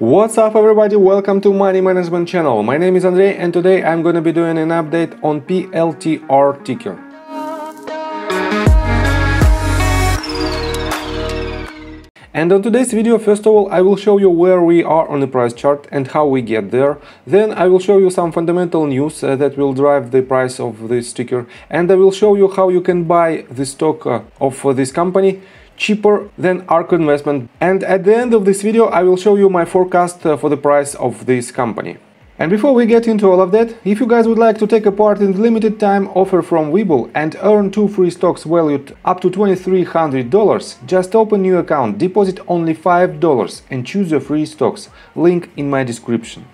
What's up everybody, welcome to Money Management channel. My name is Andrey and today I'm gonna be doing an update on PLTR ticker. And on today's video, first of all, I will show you where we are on the price chart and how we get there. Then I will show you some fundamental news uh, that will drive the price of this ticker. And I will show you how you can buy the stock uh, of uh, this company cheaper than ARK investment. And at the end of this video, I will show you my forecast uh, for the price of this company. And before we get into all of that, if you guys would like to take a part in the limited time offer from Webull and earn two free stocks valued up to $2300, just open new account, deposit only $5 and choose your free stocks, link in my description.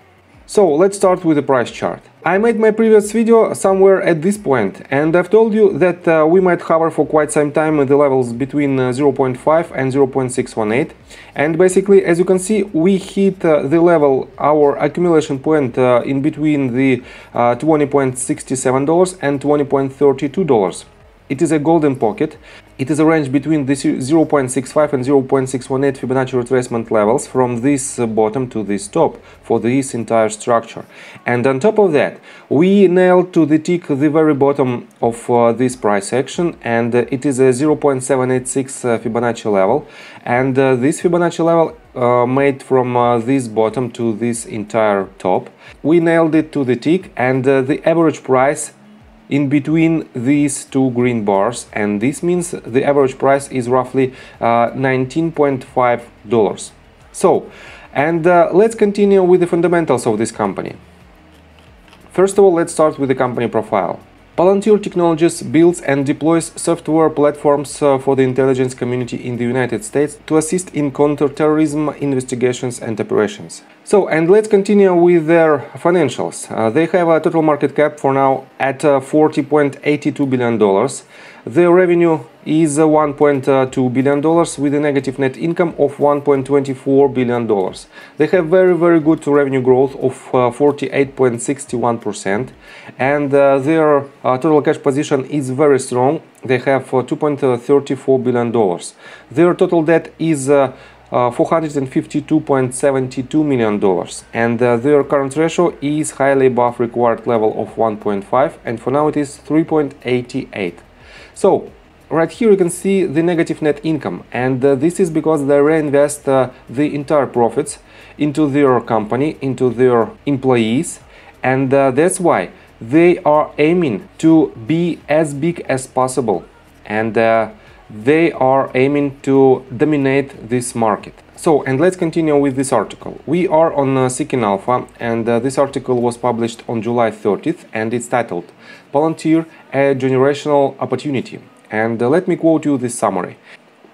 So let's start with the price chart. I made my previous video somewhere at this point and I've told you that uh, we might hover for quite some time at the levels between uh, 0.5 and 0.618 and basically as you can see we hit uh, the level our accumulation point uh, in between the uh, $20.67 and $20.32 it is a golden pocket. It is a range between the 0.65 and 0.618 Fibonacci retracement levels from this uh, bottom to this top for this entire structure. And on top of that, we nailed to the tick the very bottom of uh, this price action and uh, it is a 0.786 uh, Fibonacci level. And uh, this Fibonacci level uh, made from uh, this bottom to this entire top. We nailed it to the tick and uh, the average price in between these two green bars and this means the average price is roughly uh, 19.5 dollars. So and uh, let's continue with the fundamentals of this company. First of all let's start with the company profile Palantir Technologies builds and deploys software platforms uh, for the intelligence community in the United States to assist in counterterrorism investigations and operations. So, and let's continue with their financials. Uh, they have a total market cap for now at uh, $40.82 billion. Their revenue is uh, $1.2 billion with a negative net income of $1.24 billion. They have very, very good revenue growth of 48.61% uh, and uh, their total cash position is very strong. They have $2.34 billion. Their total debt is uh, 452.72 million dollars and uh, their current ratio is highly above required level of 1.5 and for now it is 3.88 so right here you can see the negative net income. And uh, this is because they reinvest uh, the entire profits into their company into their employees. And uh, that's why they are aiming to be as big as possible. And uh, they are aiming to dominate this market so, and let's continue with this article. We are on uh, Seeking Alpha, and uh, this article was published on July 30th, and it's titled Palantir A Generational Opportunity. And uh, let me quote you this summary.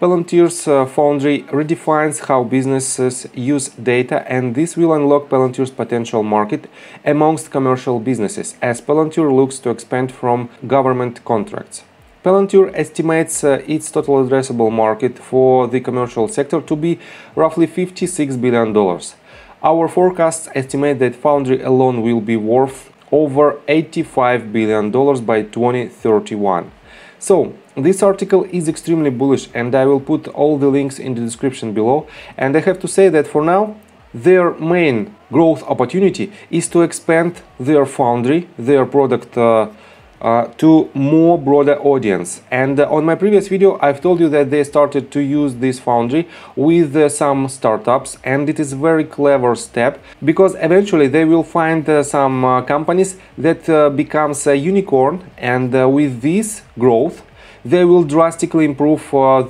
Palantir's uh, Foundry redefines how businesses use data and this will unlock Palantir's potential market amongst commercial businesses as Palantir looks to expand from government contracts. Palantir estimates uh, its total addressable market for the commercial sector to be roughly $56 billion. Our forecasts estimate that Foundry alone will be worth over $85 billion by 2031. So, this article is extremely bullish and I will put all the links in the description below. And I have to say that for now, their main growth opportunity is to expand their foundry, their product uh, uh, to more broader audience. And uh, on my previous video I've told you that they started to use this foundry with uh, some startups and it is a very clever step because eventually they will find uh, some uh, companies that uh, becomes a unicorn and with this growth they will drastically improve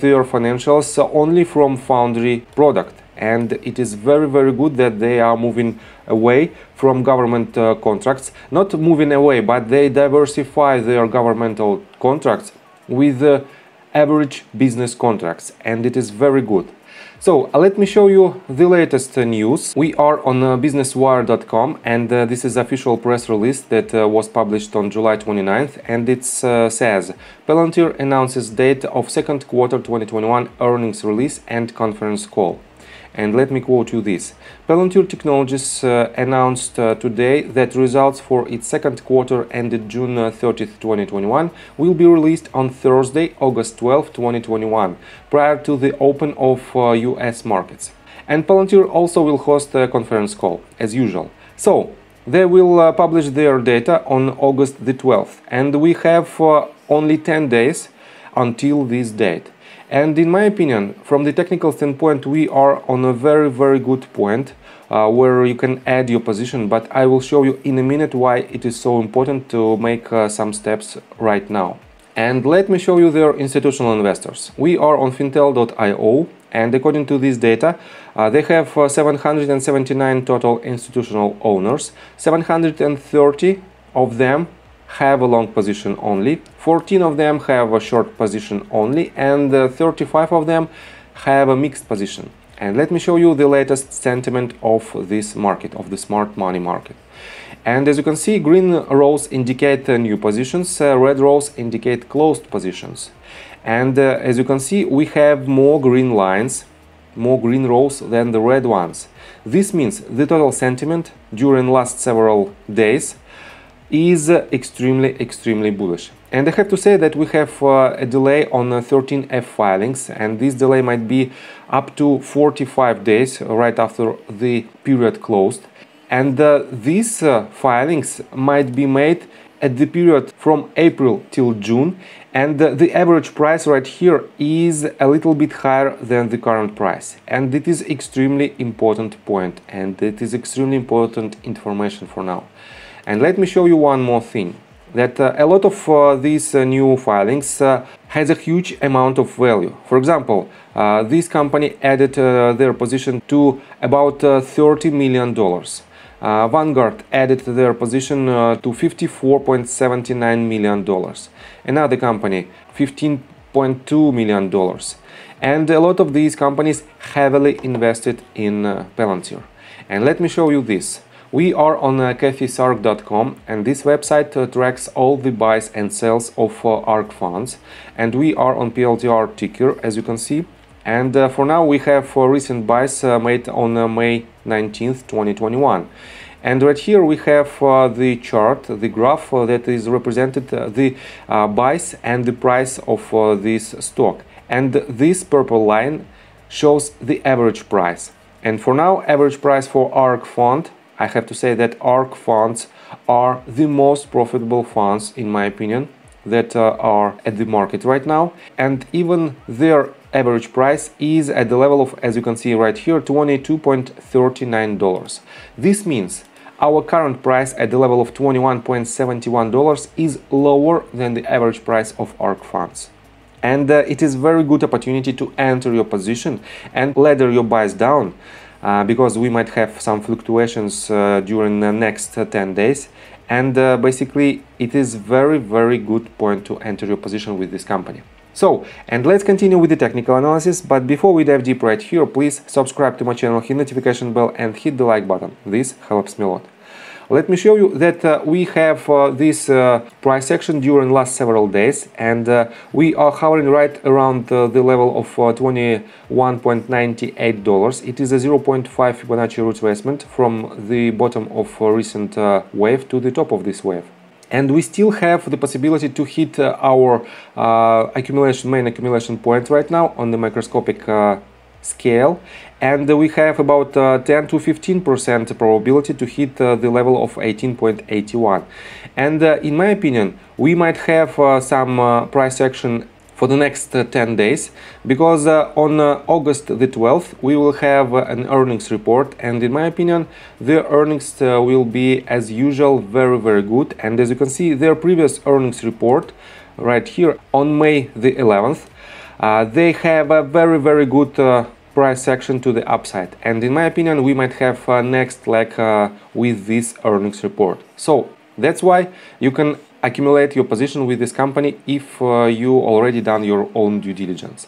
their financials only from foundry product and it is very very good that they are moving away from government uh, contracts not moving away but they diversify their governmental contracts with uh, average business contracts and it is very good so uh, let me show you the latest uh, news. We are on uh, businesswire.com and uh, this is official press release that was published on July 29th and it says Palantir announces date of second quarter 2021 earnings release and conference call. And let me quote you this. Palantir Technologies uh, announced uh, today that results for its second quarter ended June uh, 30, 2021 will be released on Thursday, August 12, 2021, prior to the open of US uh, markets. And Palantir also will host a conference call, as usual. So, they will uh, publish their data on August the 12th, and we have uh, only 10 days until this date. And in my opinion, from the technical standpoint, we are on a very, very good point uh, where you can add your position. But I will show you in a minute why it is so important to make uh, some steps right now. And let me show you their institutional investors. We are on fintel.io and according to this data, uh, they have uh, 779 total institutional owners. 730 of them have a long position only, 14 of them have a short position only, and uh, 35 of them have a mixed position. And let me show you the latest sentiment of this market, of the smart money market. And as you can see, green rows indicate uh, new positions, uh, red rows indicate closed positions. And as you can see, we have more green lines, more green rows than the red ones. This means the total sentiment during last several days is extremely, extremely bullish. And I have to say that we have uh, a delay on uh, 13F filings, and this delay might be up to 45 days right after the period closed. And uh, these uh, filings might be made at the period from April till June, and uh, the average price right here is a little bit higher than the current price. And it is extremely important point, and it is extremely important information for now. And let me show you one more thing that uh, a lot of uh, these uh, new filings uh, has a huge amount of value. For example, uh, this company added uh, their position to about 30 million dollars. Vanguard added their position to 54.79 million dollars. Another company 15.2 million dollars. And a lot of these companies heavily invested in Palantir. And let me show you this. We are on uh, and this website uh, tracks all the buys and sells of uh, ARK funds. And we are on PLTR ticker as you can see. And uh, for now we have uh, recent buys uh, made on May 19th 2021 and right here we have the chart the graph that is represented the buys and the price of this stock. And this purple line shows the average price. And for now average price for ARK fund I have to say that ARK funds are the most profitable funds, in my opinion, that uh, are at the market right now. And even their average price is at the level of, as you can see right here, $22.39. This means our current price at the level of $21.71 is lower than the average price of ARK funds. And uh, it is very good opportunity to enter your position and ladder your buys down because we might have some fluctuations uh, during the next 10 days and uh, basically it is very very good point to enter your position with this company. So, and let's continue with the technical analysis, but before we dive deep right here, please subscribe to my channel, hit notification bell and hit the like button. This helps me a lot. Let me show you that uh, we have uh, this uh, price action during last several days and we are hovering right around the level of uh, $21.98. It is a 0.5 Fibonacci retracement from the bottom of recent wave to the top of this wave and we still have the possibility to hit uh, our uh, accumulation main accumulation point right now on the microscopic uh, scale and we have about uh, 10 to 15 percent probability to hit uh, the level of 18.81 and uh, in my opinion we might have uh, some uh, price action for the next uh, 10 days because on August the 12th we will have an earnings report and in my opinion the earnings will be as usual very very good. And as you can see their previous earnings report right here on May the 11th they have a very very good price action to the upside. And in my opinion we might have uh, next leg uh, with this earnings report. So that's why you can accumulate your position with this company if uh, you already done your own due diligence.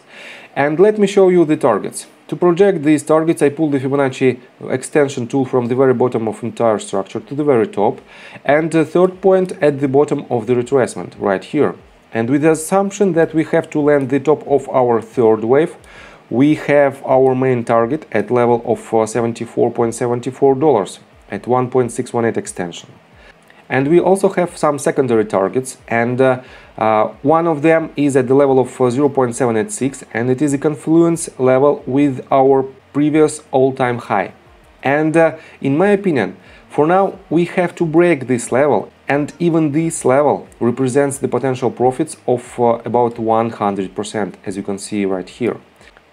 And let me show you the targets. To project these targets I pull the Fibonacci extension tool from the very bottom of entire structure to the very top. And the third point at the bottom of the retracement right here. And with the assumption that we have to land the top of our third wave we have our main target at level of $74.74 at 1.618 extension. And we also have some secondary targets and uh, uh, one of them is at the level of uh, 0.786 and it is a confluence level with our previous all-time high. And uh, in my opinion, for now we have to break this level and even this level represents the potential profits of uh, about 100% as you can see right here.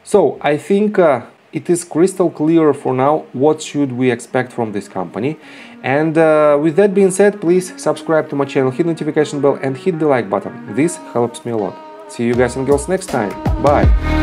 So I think uh, it is crystal clear for now what should we expect from this company. And uh, with that being said please subscribe to my channel hit notification bell and hit the like button. This helps me a lot. See you guys and girls next time. Bye